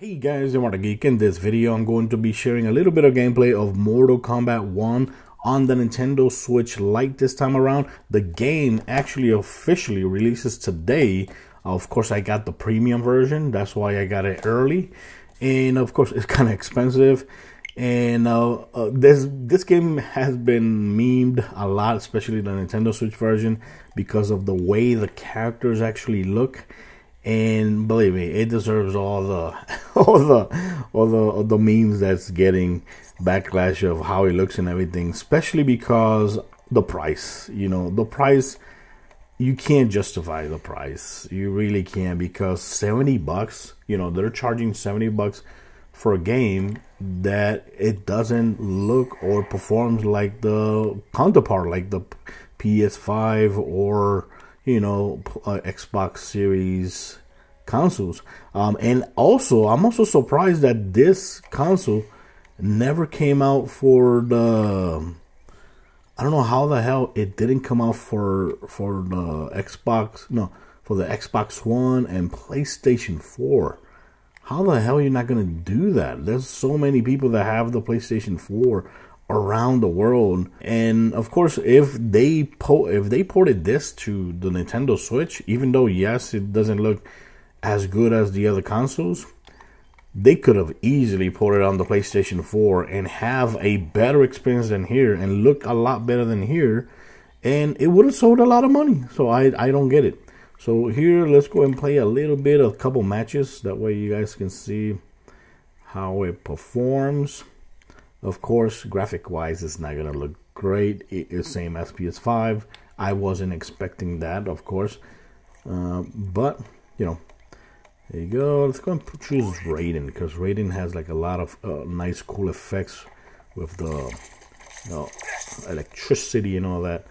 Hey guys, I'm Geek. In this video, I'm going to be sharing a little bit of gameplay of Mortal Kombat 1 on the Nintendo Switch Lite this time around. The game actually officially releases today. Of course, I got the premium version. That's why I got it early. And of course, it's kind of expensive. And uh, uh, this this game has been memed a lot, especially the Nintendo Switch version, because of the way the characters actually look and believe me, it deserves all the all the all the all the memes that's getting backlash of how it looks and everything, especially because the price. You know, the price you can't justify the price. You really can't because 70 bucks, you know, they're charging 70 bucks for a game that it doesn't look or performs like the counterpart like the PS5 or you know, uh, Xbox Series consoles. Um, and also, I'm also surprised that this console never came out for the. I don't know how the hell it didn't come out for for the Xbox. No, for the Xbox One and PlayStation Four. How the hell are you not gonna do that? There's so many people that have the PlayStation Four around the world. And of course, if they po- if they ported this to the Nintendo Switch, even though yes, it doesn't look as good as the other consoles, they could have easily ported on the PlayStation 4 and have a better experience than here and look a lot better than here, and it would have sold a lot of money. So I I don't get it. So here, let's go and play a little bit of a couple matches. That way, you guys can see how it performs. Of course, graphic wise, it's not gonna look great. It's same as PS5. I wasn't expecting that, of course, uh, but you know, there you go. Let's go and choose Raiden because Raiden has like a lot of uh, nice, cool effects with the you know, electricity and all that.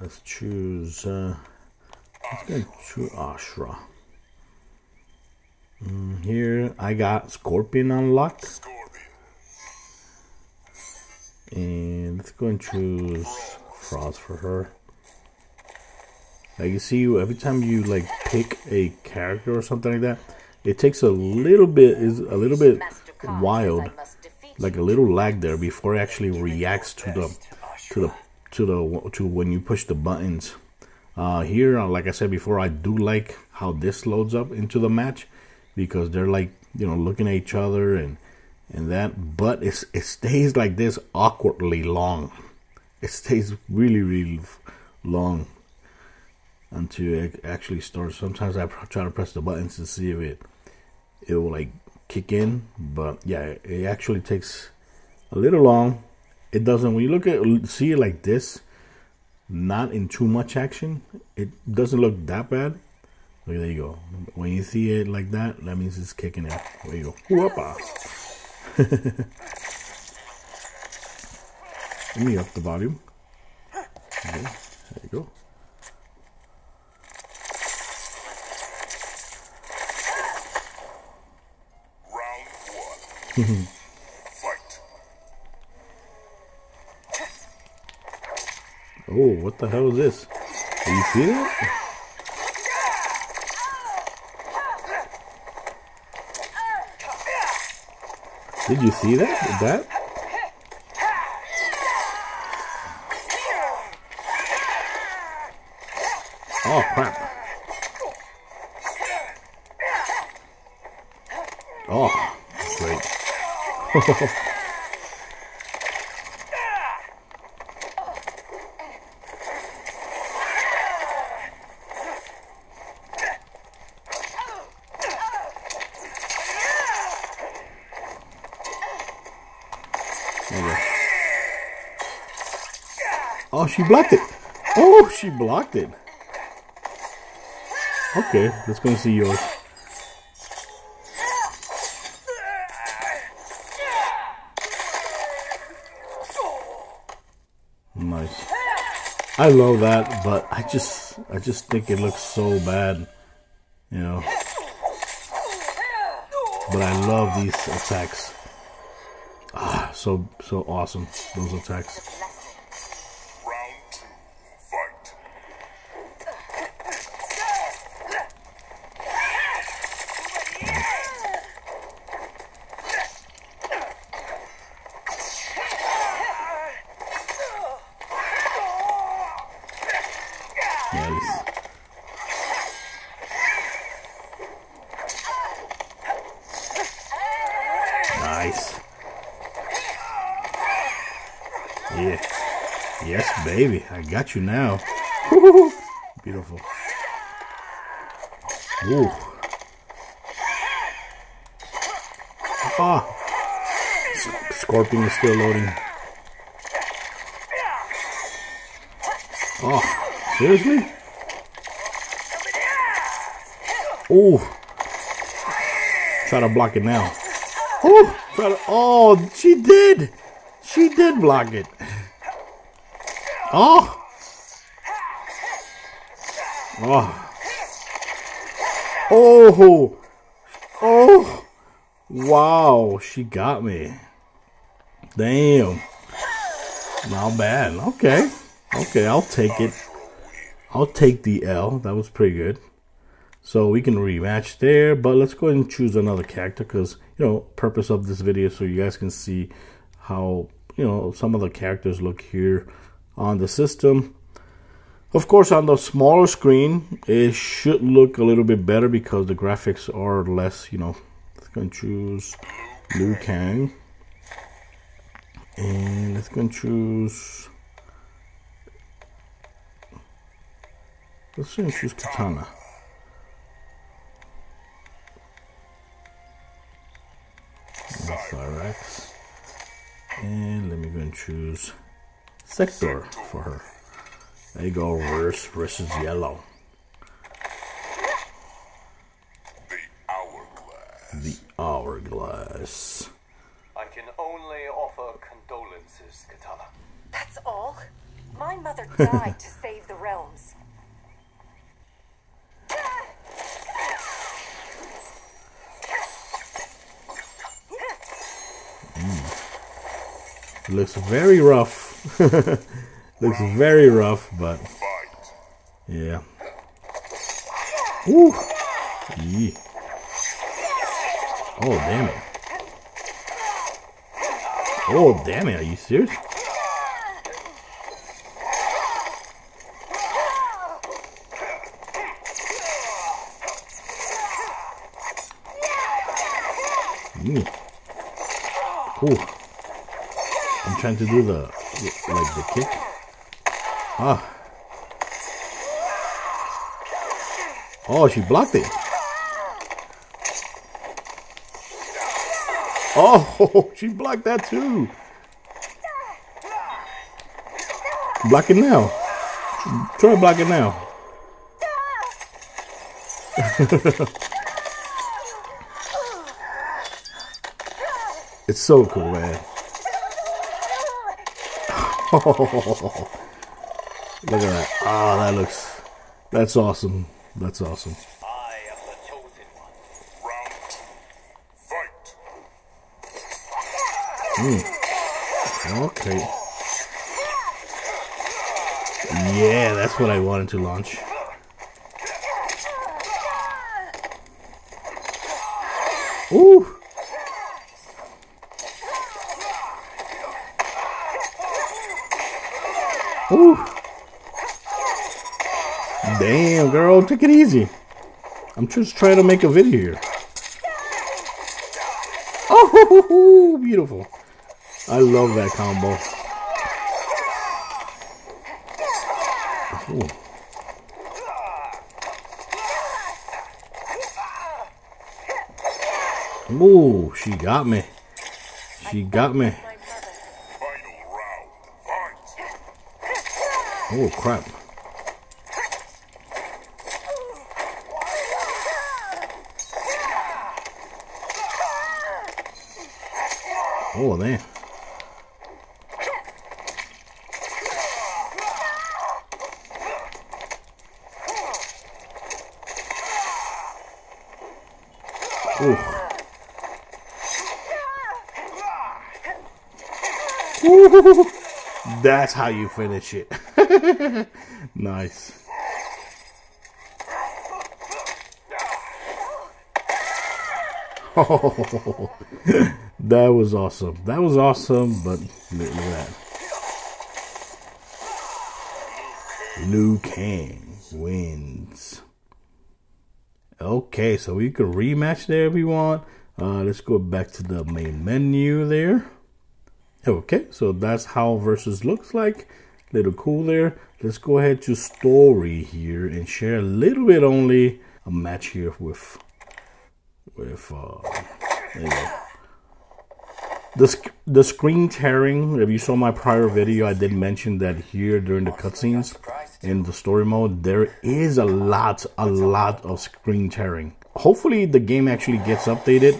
Let's choose. Uh, let's go choose Ashrah. Mm, here I got Scorpion unlocked. And let's go and choose Frost for her. Like you see, every time you like pick a character or something like that, it takes a little bit is a little bit wild, like a little lag there before it actually reacts to the to the to the to when you push the buttons. Uh, here, uh, like I said before, I do like how this loads up into the match because they're like you know looking at each other and and that but it stays like this awkwardly long. It stays really really long until it actually starts. Sometimes i try to press the buttons to see if it it will like kick in but yeah it actually takes a little long. It doesn't when you look at see it like this not in too much action it doesn't look that bad. Look, there you go. When you see it like that that means it's kicking in. There you go. Whoop-a. Let me up the volume. Okay, there you go. Round one. Fight. Oh, what the hell is this? Are you feeling it? Did you see that? That? Oh crap. Oh, great. she blocked it. Oh, she blocked it. Okay, let's go and see yours. Nice. I love that, but I just I just think it looks so bad. You know. But I love these attacks. Ah, so so awesome. Those attacks. Nice. Yeah. Yes, baby. I got you now. Beautiful. Ooh. Ah. Scorpion is still loading. Oh, seriously? Oh. Try to block it now. Oh, to, oh, she did. She did block it. Oh. Oh. Oh. Oh. Wow, she got me. Damn. Not bad. Okay. Okay, I'll take it. I'll take the L. That was pretty good. So we can rematch there, but let's go ahead and choose another character because, you know, purpose of this video so you guys can see how, you know, some of the characters look here on the system. Of course, on the smaller screen, it should look a little bit better because the graphics are less, you know. Let's go and choose Liu Kang. And let's go and choose... Let's go and choose Kitana. Cyrax. And let me go and choose Sektor for her. There you go, reverse versus yellow. The hourglass. The hourglass. I can only offer condolences, Kitana. That's all. My mother died to save the realms. Looks very rough. Looks very rough, but yeah. Ooh. Yeah. Oh, damn it. Oh, damn it. Are you serious? Mm. Ooh. I'm trying to do the, like the kick. Ah. Oh, she blocked it. Oh, she blocked that too. Block it now. Try block it now. it's so cool, man. Look at that. Ah, that looks. That's awesome. That's awesome. I am the chosen one. Round two. Fight. Okay. Yeah, that's what I wanted to launch. Ooh. Ooh. Take it easy. I'm just trying to make a video here. Oh, beautiful. I love that combo. Ooh. Ooh, she got me. She got me. My mother. Final round. Fight. Oh, crap. Oh, man. Ooh. Ooh. That's how you finish it. nice. that was awesome. That was awesome, but look at that. Liu Kang wins. Okay, so we can rematch there if we want. Uh, let's go back to the main menu there. Okay, so that's how versus looks like. Little cool there. Let's go ahead to story here and share a little bit only a match here with with uh there. The, the screen tearing, if you saw my prior video, I did mention that here during the cutscenes in the story mode, there is a lot, a lot of screen tearing. Hopefully the game actually gets updated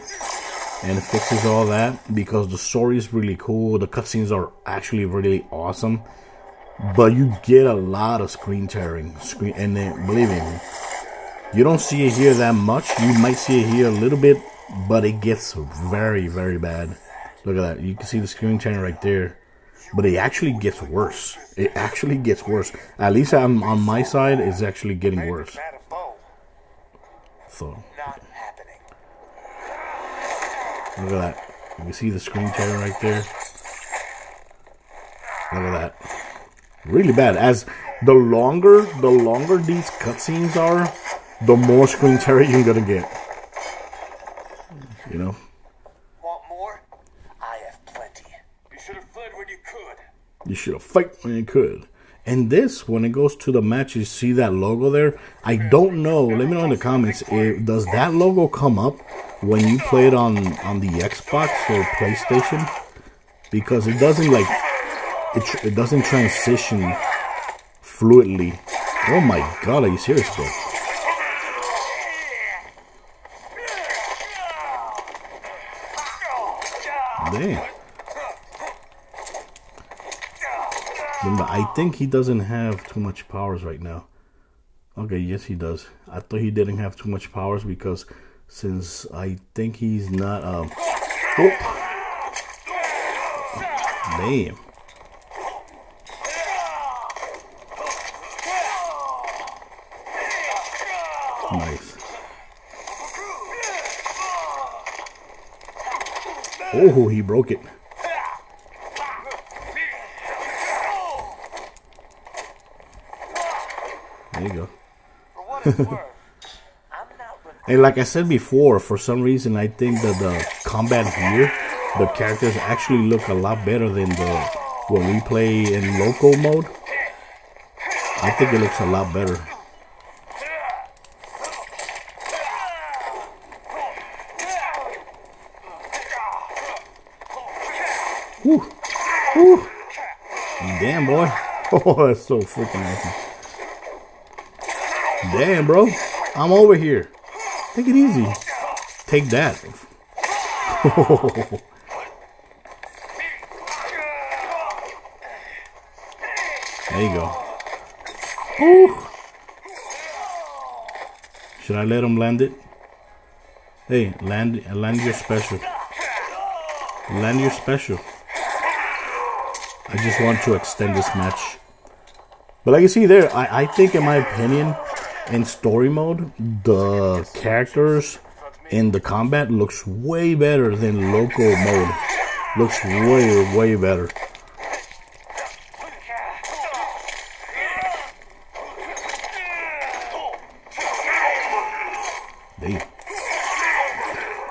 and fixes all that because the story is really cool. The cutscenes are actually really awesome. But you get a lot of screen tearing. Screen and then believe me, you don't see it here that much. You might see it here a little bit, but it gets very, very bad. Look at that. You can see the screen tearing right there. But it actually gets worse. It actually gets worse. At least I'm, on my side, it's actually getting worse. Bat a bow. So look at that. You can see the screen tearing right there. Look at that. Really bad. As the longer the longer these cutscenes are, the more screen tearing you're gonna get. You know? Want more? I have plenty. You should have fled when you could. You should have fight when you could. And this, when it goes to the match, you see that logo there. I don't know. Let me know in the comments. If, does that logo come up when you play it on on the Xbox or PlayStation? Because it doesn't like it. It doesn't transition fluidly. Oh my god, are you serious, bro? Damn. Remember, I think he doesn't have too much powers right now. Okay, yes he does. I thought he didn't have too much powers because since I think he's not um oh. Damn. Nice. Oh, he broke it. There you go. And like I said before, for some reason I think that the combat here, the characters actually look a lot better than the when we play in local mode. I think it looks a lot better. Damn boy. Oh, that's so freaking awesome. Damn, bro. I'm over here. Take it easy. Take that. there you go. Ooh. Should I let him land it? Hey, land land your special. Land your special. I just want to extend this match. But like you see there, I, I think in my opinion, in story mode, the characters in the combat looks way better than local mode. Looks way, way better.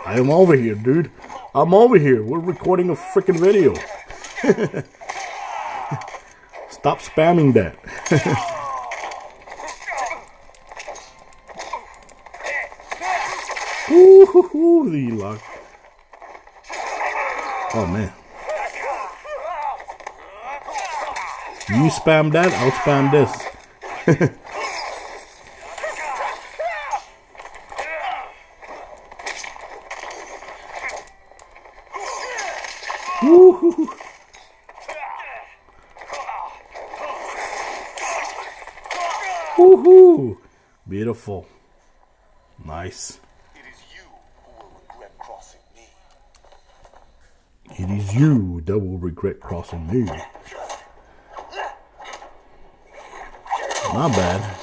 I am over here, dude. I'm over here. We're recording a freaking video. Stop spamming that. Ooh, the lock. Oh man. You spam that, I'll spam this. Woo-hoo-hoo. Woohoo! Beautiful. Nice. It is you who will regret crossing me. It is you that will regret crossing me. Not bad.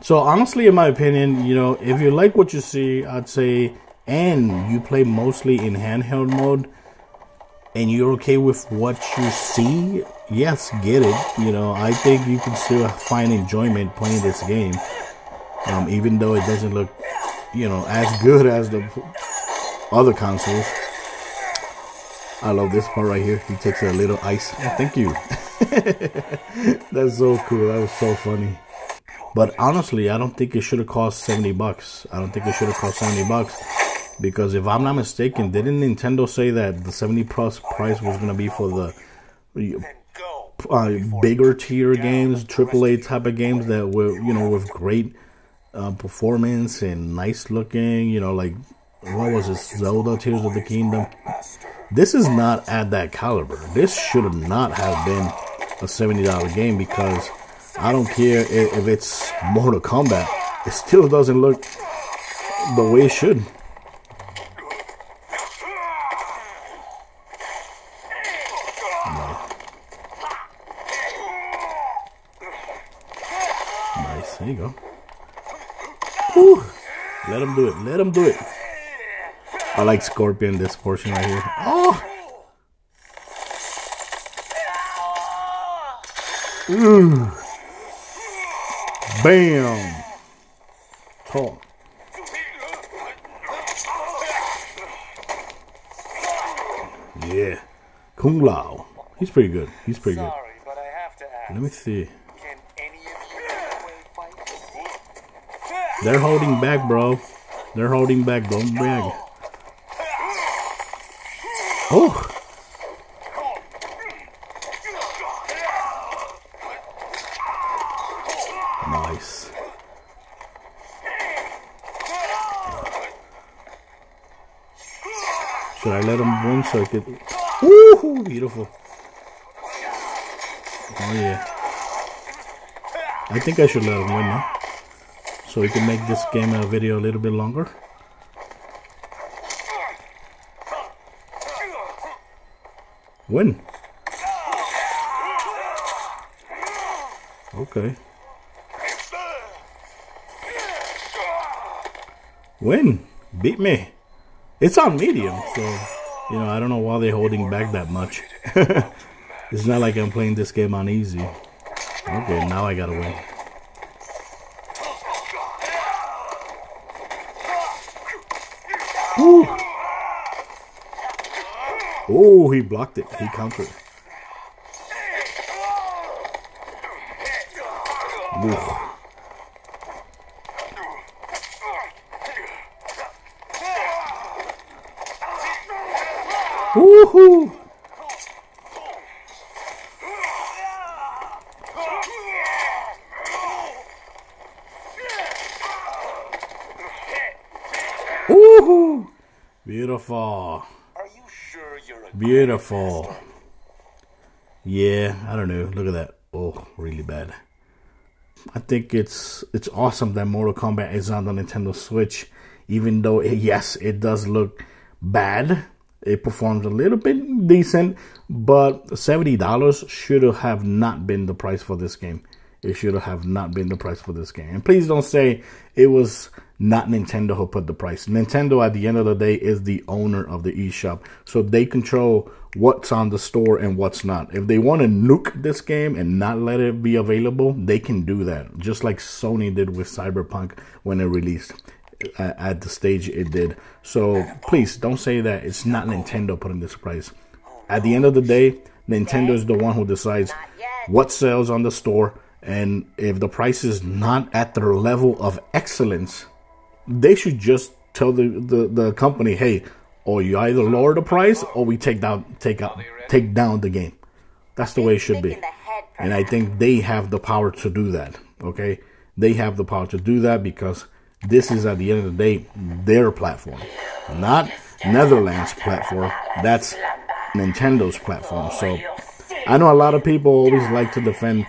So honestly, in my opinion, you know, if you like what you see, I'd say, and you play mostly in handheld mode, and you're okay with what you see, yes, get it. You know, I think you can still find enjoyment playing this game, um, even though it doesn't look, you know, as good as the other consoles. I love this part right here. He takes a little ice. Oh, thank you. That's so cool. That was so funny. But honestly, I don't think it should have cost 70 bucks. I don't think it should have cost 70 bucks. Because if I'm not mistaken, didn't Nintendo say that the 70 plus price was going to be for the uh, bigger tier games, AAA type of games that were, you know, with great uh, performance and nice looking, you know, like, what was it, Zelda Tears of the Kingdom? This is not at that caliber. This should not have been a $70 game because I don't care if, if it's Mortal Kombat, it still doesn't look the way it should. Nice. There you go. Whew. Let him do it. Let him do it. I like Scorpion this portion right here. Oh! Ooh. Bam! Talk. Yeah. Kung Lao. He's pretty good. He's pretty good. Sorry, but I have to ask. Let me see. Can any of you anyway fight? They're holding back, bro. They're holding back. Don't brag. Oh! Nice. Should I let him win so I could? Woohoo! Beautiful. Oh yeah. I think I should let him win now so we can make this game a video a little bit longer. Win. Okay. Win. Beat me. It's on medium, so you know I don't know why they're holding back that much. it's not like I'm playing this game on easy. Okay, now I gotta win. Ooh. Oh, he blocked it. He countered. Woohoo! Woohoo! Beautiful. Are you sure you're a Beautiful. Yeah, I don't know. Look at that. Oh, really bad. I think it's it's awesome that Mortal Kombat is on the Nintendo Switch, even though it, yes, it does look bad. It performs a little bit decent, but seventy dollars should have not been the price for this game. It should have not been the price for this game. And please don't say it was not Nintendo who put the price. Nintendo, at the end of the day, is the owner of the eShop. So they control what's on the store and what's not. If they want to nuke this game and not let it be available, they can do that. Just like Sony did with Cyberpunk when it released uh, at the stage it did. So please don't say that it's not Nintendo putting this price. At the end of the day, Nintendo is the one who decides what sells on the store. And if the price is not at their level of excellence, they should just tell the, the, the company, hey, or you either lower the price or we take down take out take down the game. That's the way it should be. And I think they have the power to do that. Okay? They have the power to do that because this is at the end of the day their platform. Not NetherRealm's platform. That's Nintendo's platform. So I know a lot of people always like to defend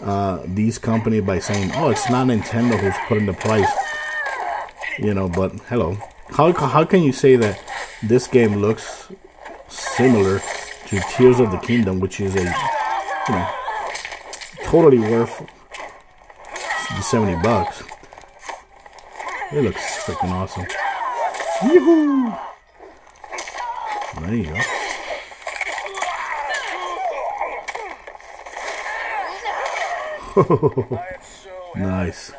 uh, these companies by saying, "Oh, it's not Nintendo who's putting the price." You know, but hello, how how can you say that this game looks similar to Tears of the Kingdom, which is a you know totally worth the seventy bucks? It looks freaking awesome. Yoo-hoo! There you go. I am so happy Nice.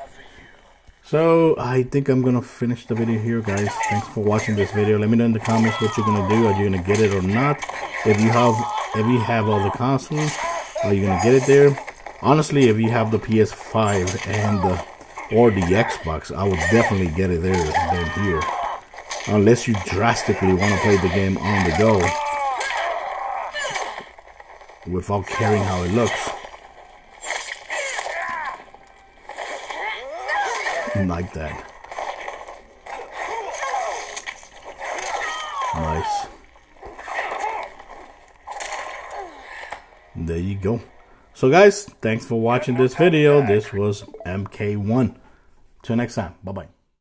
So I think I'm gonna finish the video here, guys. Thanks for watching this video. Let me know in the comments what you're gonna do. Are you gonna get it or not? If you have, if you have all the consoles, are you gonna get it there? Honestly, if you have the PS5 and the or the Xbox, I would definitely get it there than here. Unless you drastically want to play the game on the go without caring how it looks. Like that. Nice. There you go. So guys, thanks for watching this video. This was MK1. Till next time. Bye-bye.